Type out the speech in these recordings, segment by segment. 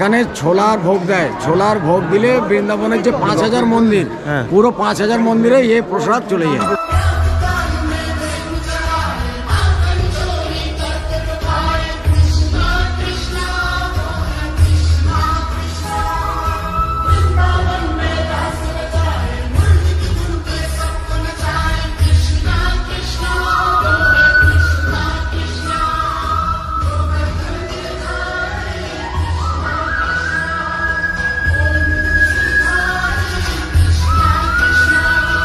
এখানে ছোলার ভোগ দেয় ছোলার ভোগ দিলে বৃন্দাবনের যে পাঁচ হাজার মন্দির হ্যাঁ। পুরো পাঁচ হাজার মন্দিরে এ প্রসাদ চলে যায়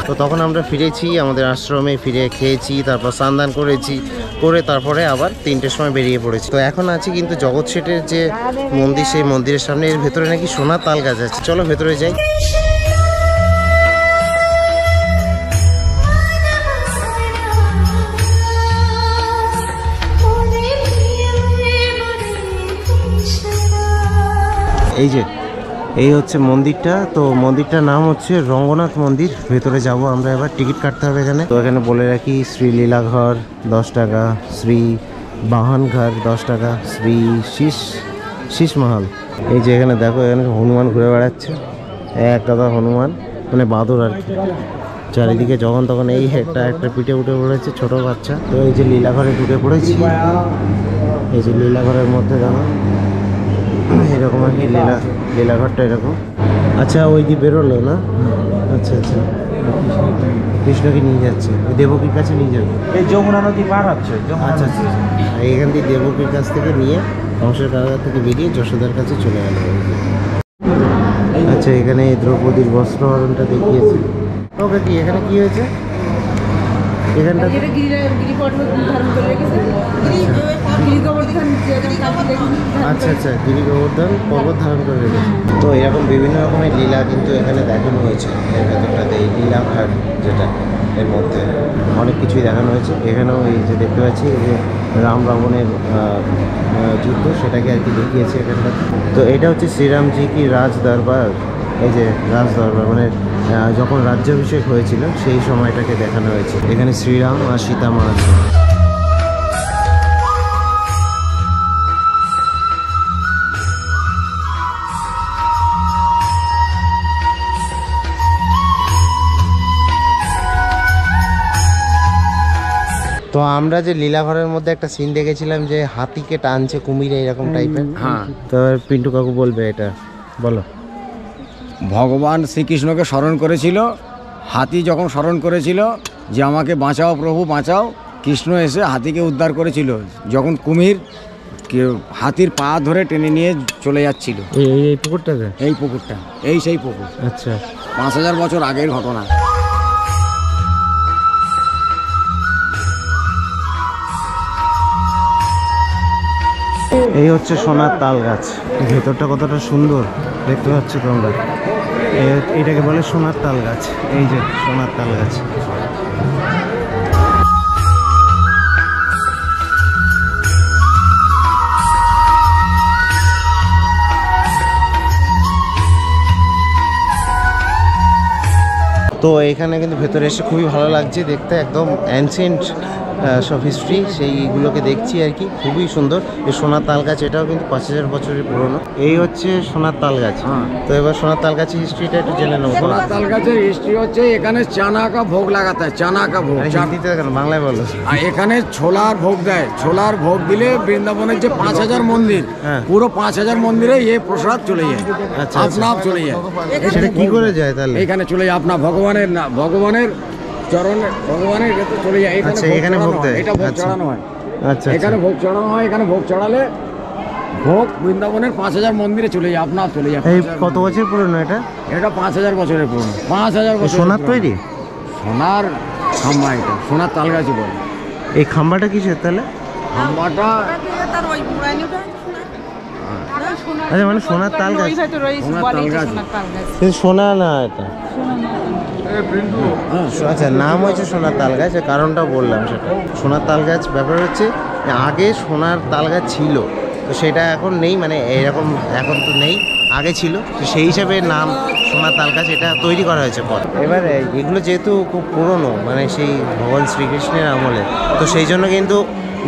তো তখন আমরা ফিরেছি, আমাদের আশ্রমে ফিরে খেয়েছি, তারপর স্নান করেছি, করে তারপরে আবার তিনটের সময় বেরিয়ে পড়েছি। তো এখন আছি কিন্তু জগৎ শেঠের যে মন্দির, সেই মন্দিরের সামনে। এর ভেতরে নাকি সোনার তাল গাছ আছে। চলো ভেতরে যাই। এই যে এই হচ্ছে মন্দিরটা। তো মন্দিরটার নাম হচ্ছে রঙ্গনাথ মন্দির। ভেতরে যাব আমরা এবার, টিকিট কাটতে হবে এখানে। তো এখানে বলে রাখি, শ্রী লীলাঘর দশ টাকা, শ্রী বাহনঘর দশ টাকা, শ্রী শীষ শীষ মহল। এই যে এখানে দেখো, এখানে হনুমান ঘুরে বেড়াচ্ছে। এক গাদা হনুমান মানে বাঁদর আর কি। চারিদিকে যখন তখন এই একটা একটা পিঠে উঠে পড়েছে, ছোট বাচ্চা। তো এই যে লীলাঘরে ঢুকে পড়েছি। এই যে লীলাঘরের মধ্যে দেখো এরকম আর কি লীলা। লীলাঘরটা এরকম। আচ্ছা ওই দিয়ে বেরোলো না? আচ্ছা আচ্ছা। কৃষ্ণকে নিয়ে যাচ্ছে। ওই দেবকীর কাছে নিয়ে যাবে? এই যমুনা নদী পার হচ্ছে আচ্ছা আচ্ছা আচ্ছা। আর এখান থেকে দেবকীর কাছ থেকে নিয়ে কংসের কারাগার থেকে বেরিয়ে যশোদার কাছে চলে গেল। আচ্ছা এখানে এই দ্রৌপদীর বস্ত্রহরণটা দেখিয়েছে। ওকে কি এখানে কি হয়েছে? এখানটা আচ্ছা আচ্ছা গিরি গোবর্ধন পর্বত ধারণ করে রেখেছে। তো এরকম বিভিন্ন রকমের লীলা কিন্তু এখানে দেখানো হয়েছে। এর ভেতরটাতে এই লীলাঘাট যেটা, এর মধ্যে অনেক কিছুই দেখানো হয়েছে। এখানেও এই যে দেখতে পাচ্ছি যে রাম রাবণের যুদ্ধ, সেটাকে আর কি দেখিয়েছে এখানটাতে তো এটা হচ্ছে শ্রীরামজি কি রাজ দরবার। এই যে রাজ দরবার মানে যখন রাজ্যাভিষেক হয়েছিল, সেই সময়টাকে দেখানো হয়েছে। এখানে শ্রীরাম আর সীতা মা আছে। তো আমরা যে লীলাঘরের মধ্যে একটা সিন দেখেছিলাম যে হাতিকে টানছে কুমিরে এরকম টাইপের হ্যাঁ। তো পিন্টু কাকু বলবে এটা। বলো। ভগবান শ্রীকৃষ্ণকে স্মরণ করেছিল। হাতি যখন স্মরণ করেছিল যে আমাকে বাঁচাও প্রভু বাঁচাও কৃষ্ণ এসে হাতিকে উদ্ধার করেছিল। যখন কুমির হাতির পা ধরে টেনে নিয়ে চলে যাচ্ছিল। এই পুকুরটাতে? এই পুকুরটা এই সেই পুকুর। আচ্ছা। পাঁচ হাজার বছর আগের ঘটনা। এই হচ্ছে সোনার তাল গাছ। ভেতরটা কতটা সুন্দর দেখতে পাচ্ছ তোমরা। এটাকে বলে সোনার তাল গাছ। এই যে সোনার তাল গাছ। তো এখানে কিন্তু ভেতরে এসে খুবই ভালো লাগছে দেখতে একদম অ্যানসেন্ট সব হিস্ট্রি সেইগুলোকে দেখছি আর কি খুবই সুন্দর। এই সোনার তাল গাছ এটাও কিন্তু পাঁচ হাজার বছরের পুরনো। এই হচ্ছে সোনার তাল গাছ হ্যাঁ। তো এবার সোনার তাল গাছের হিস্ট্রিটা একটু জেনে নেব। সোনার তাল গাছের হিস্ট্রি হচ্ছে এখানে চানা কা ভোগ লাগাতে হয় চানা কা ভোগ হিন্দিতে কেন? বাংলায় বলো। আর এখানে ছোলার ভোগ দেয়। ছোলার ভোগ দিলে বৃন্দাবনের যে পাঁচ হাজার মন্দির হ্যাঁ। পুরো পাঁচ হাজার মন্দিরে এ প্রসাদ চলে যায়। আচ্ছা, আপনা চলে যায়। সেটা কি করে যায় তাহলে? এখানে চলে যায় আপনার ভগবানের না ভগবানের চরণে ভগবানের এতে চলে যায় এখানে আচ্ছা, ভোগ এখানে ভোগ চড়ানো হয়। দেয়। এটা ভোগ আচ্ছা। চড়ানো হয় আচ্ছা এখানে আচ্ছা। ভোগ চড়ানো হয় এখানে ভোগ চড়ালে ভোগ বৃন্দাবনের পাঁচ হাজার মন্দিরে চলে যায় আপনা আপ চলে যায় এই কত বছর পুরনো এটা এটা পাঁচ হাজার বছরের পুরনো পাঁচ হাজার বছর সোনার তৈরি সোনার খাম্বা এটা সোনার তালগাছি বলে এই খাম্বাটা কিসের তাহলে খাম্বাটা তার ওই পুরানিটা আচ্ছা মানে সোনার তাল গাছ। সোনার বলে তাল গাছ। সোনার তাল গাছ। কিন্তু সোনা না এটা। আচ্ছা নাম হয়েছে সোনার তাল গাছ কারণটা বললাম সেটা। সোনার তাল গাছ ব্যাপার হচ্ছে আগে সোনার তাল গাছ ছিল তো সেটা এখন নেই মানে এরকম এখন তো নেই আগে ছিল তো সেই হিসাবে নাম সোনার তাল গাছ এটা তৈরি করা হয়েছে পরে। এবার এগুলো যেহেতু খুব পুরনো মানে সেই ভগবান শ্রীকৃষ্ণের আমলে তো সেই জন্য কিন্তু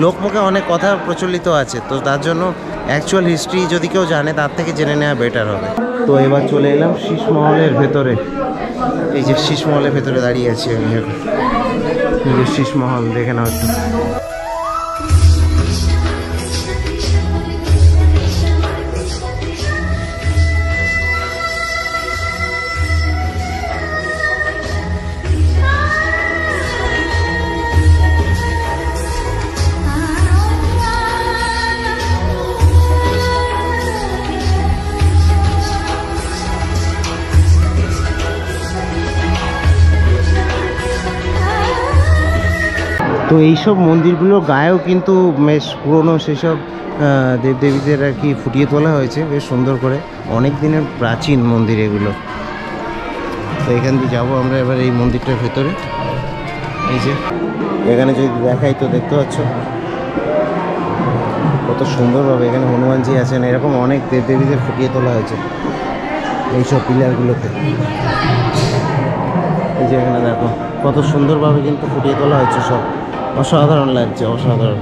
লোকমুখে অনেক কথা প্রচলিত আছে, তো তার জন্য অ্যাকচুয়াল হিস্ট্রি যদি কেউ জানে, তার থেকে জেনে নেওয়া বেটার হবে। তো এবার চলে এলাম শীষমহলের ভেতরে। এই যে শীষমহলের ভেতরে দাঁড়িয়ে আছি আমি এখন। শীষমহল, দেখে নাও একটু। তো এইসব মন্দিরগুলোর গায়েও কিন্তু বেশ পুরনো সেসব দেবদেবীদের আর কি ফুটিয়ে তোলা হয়েছে, বেশ সুন্দর করে। অনেক দিনের প্রাচীন মন্দির এগুলো। তো এখান দিয়ে যাব আমরা এবার এই মন্দিরটার ভেতরে। এই যে, এখানে যদি দেখাই তো দেখতে পাচ্ছ। কত সুন্দরভাবে এখানে হনুমানজি আছেন, এরকম অনেক দেবদেবীদের ফুটিয়ে তোলা হয়েছে এইসব পিলারগুলোতে এই যে এখানে দেখো, কত সুন্দরভাবে কিন্তু ফুটিয়ে তোলা হয়েছে সব। অসাধারণ লাগছে, অসাধারণ।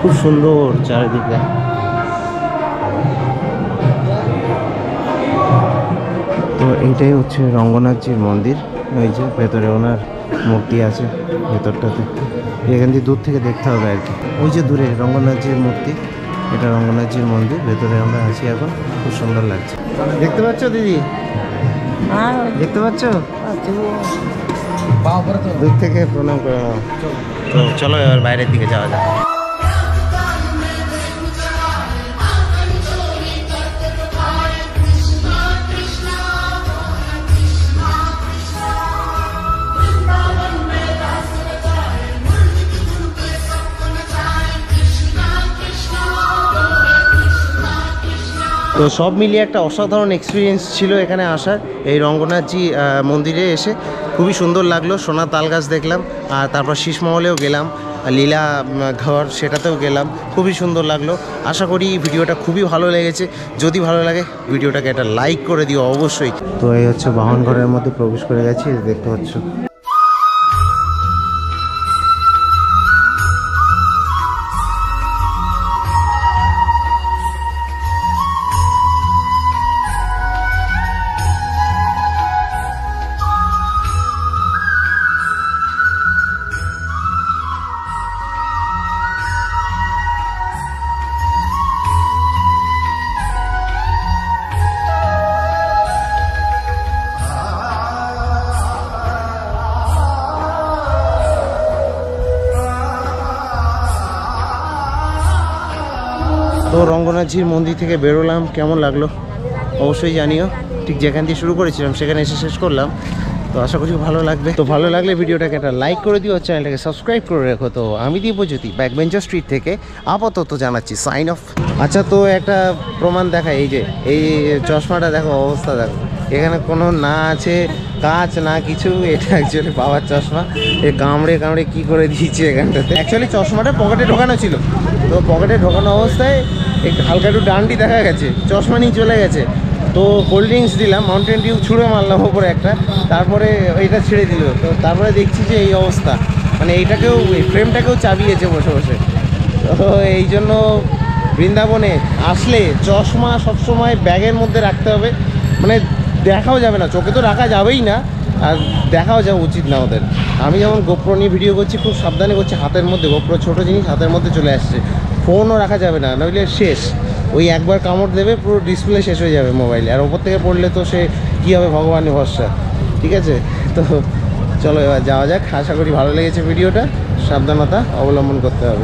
খুব সুন্দর চারিদিকে তো এইটাই হচ্ছে রঙ্গনাথজির মন্দির। ওই যে ভেতরে ওনার মূর্তি আছে, ভেতরটাতে। এখান দিয়ে দূর থেকে দেখতে হবে আর কি। ওই যে দূরে রঙ্গনাথজির মূর্তি, এটা রঙ্গনাথজির মন্দির, ভেতরে আমরা আছি এখন। খুব সুন্দর লাগছে। দেখতে পাচ্ছ দিদি? দেখতে পাচ্ছ? দূর থেকে প্রণাম করে চলো এবার বাইরের দিকে যাওয়া যাক। তো সব মিলিয়ে একটা অসাধারণ এক্সপিরিয়েন্স ছিল এখানে আসার। এই রঙ্গনাথজি মন্দিরে এসে খুবই সুন্দর লাগল। সোনার তাল গাছ দেখলাম, আর তারপর শীষমহলেও গেলাম লীলা ঘর সেটাতেও গেলাম। খুবই সুন্দর লাগল। আশা করি ভিডিওটা খুবই ভালো লেগেছে। যদি ভালো লাগে, ভিডিওটাকে একটা লাইক করে দিও অবশ্যই। তো এই হচ্ছে বাহন ঘরের মধ্যে প্রবেশ করে গেছি, দেখতে পাচ্ছ। রঙ্গনাথজির মন্দির থেকে বেরোলাম। কেমন লাগল? অবশ্যই জানিও। ঠিক যেখান দিয়ে শুরু করেছিলাম, সেখানে এসে শেষ করলাম। তো আশা করছি ভালো লাগবে। তো ভালো লাগলে ভিডিওটাকে একটা লাইক করে দিও, চ্যানেলটাকে সাবস্ক্রাইব করে রেখো। তো আমি দীপজ্যোতি ব্যাকবেঞ্চার স্ট্রিট থেকে আপাতত জানাচ্ছি সাইন অফ আচ্ছা তো একটা প্রমাণ দেখা, এই যে, এই চশমাটা দেখো, অবস্থা দেখো। এখানে কোনো না আছে, কাঁচ না কিছু, এটা অ্যাকচুয়ালি বাবার চশমা। এ কামড়ে কামড়ে কি করে দিয়েছে এখানটাতে? অ্যাকচুয়ালি চশমাটা পকেটে ঢোকানো ছিল। তো পকেটে ঢোকানো অবস্থায় একটু হালকা একটু ডান্ডি দেখা গেছে, চশমা নিয়ে চলে গেছে। তো কোল্ড ড্রিঙ্কস দিলাম মাউন্টেন ডিউ ছুঁড়ে মারলাম ওপরে একটা, তারপরে এইটা ছেড়ে দিল। তো তারপরে দেখছি যে এই অবস্থা। মানে এইটাকেও, এই ফ্রেমটাকেও চাবিয়েছে বসে বসে। তো এই জন্য বৃন্দাবনে আসলে চশমা সবসময় ব্যাগের মধ্যে রাখতে হবে। মানে দেখাও যাবে না, চোখে তো রাখা যাবেই না। আর দেখাও যাওয়া উচিত না ওদের। আমি যেমন গোপ্রো নিয়ে ভিডিও করছি, খুব সাবধানে করছি, হাতের মধ্যে গোপ্রো ছোটো জিনিস হাতের মধ্যে চলে আসছে। ফোনও রাখা যাবে না, নইলে শেষ। ওই একবার কামড় দেবে, পুরো ডিসপ্লে শেষ হয়ে যাবে মোবাইলে আর ওপর থেকে পড়লে তো সে কী হবে ভগবানের ভরসা, ঠিক আছে? তো চলো এবার যাওয়া যাক। আশা করি ভালো লেগেছে ভিডিওটা। সাবধানতা অবলম্বন করতে হবে।